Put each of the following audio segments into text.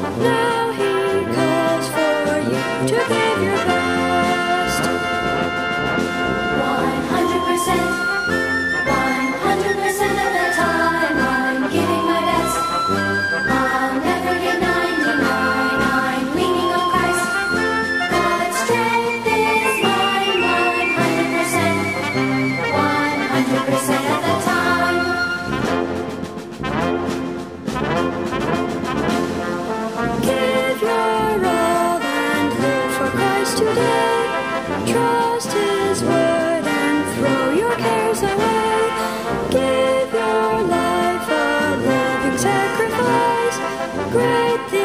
Now he calls for you to today. Trust His word and throw your cares away. Give your life a loving sacrifice. Great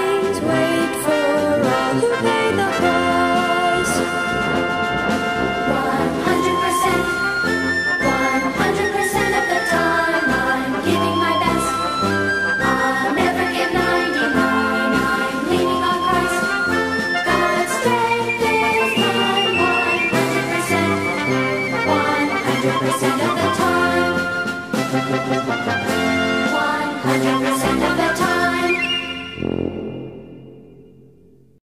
100% of the time. 100%